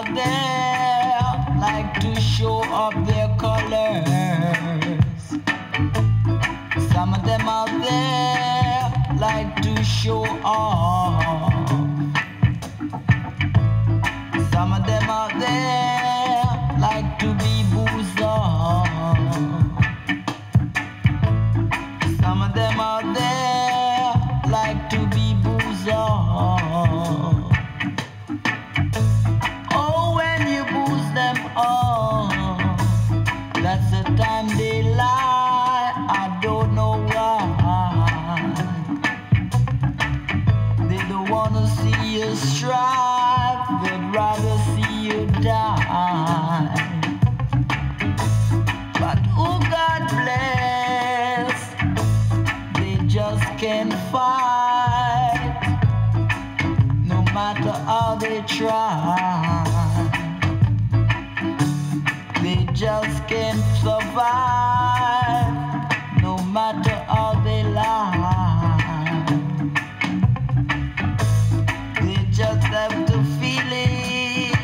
out there like to show off their colors. Some of them out there like to show off. Some of them out there like to be boozed off. Some of them out there. That's the time they lie. I don't know why. They don't wanna see you strive, they'd rather see you die. But oh God bless, they just can't fight, no matter how they try. How they lie. They just have to feel it.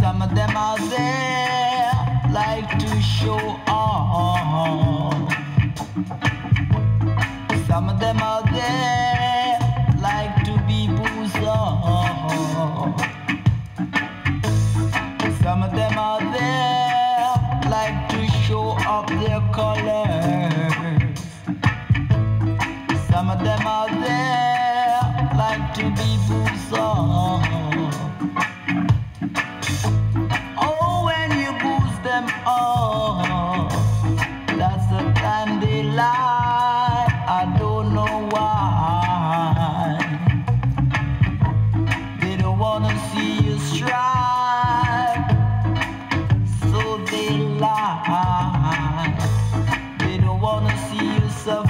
Some of them out there like to show Some of them out of